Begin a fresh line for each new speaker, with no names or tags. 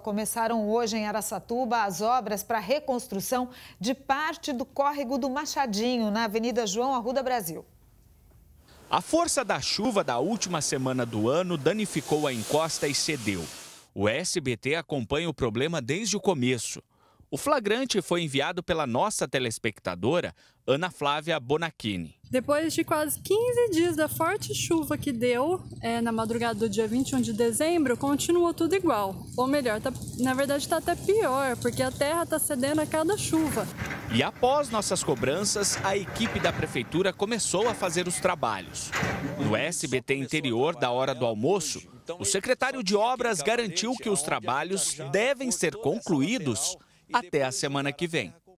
Começaram hoje em Araçatuba as obras para a reconstrução de parte do córrego do Machadinho, na Avenida João Arruda Brasil.
A força da chuva da última semana do ano danificou a encosta e cedeu. O SBT acompanha o problema desde o começo. O flagrante foi enviado pela nossa telespectadora, Ana Flávia Bonachini.
Depois de quase 15 dias da forte chuva que deu é, na madrugada do dia 21 de dezembro, continuou tudo igual. Ou melhor, tá, na verdade está até pior, porque a terra está cedendo a cada chuva.
E após nossas cobranças, a equipe da prefeitura começou a fazer os trabalhos. No SBT interior, da hora do almoço, o secretário de obras garantiu que os trabalhos devem ser concluídos até a semana que vem.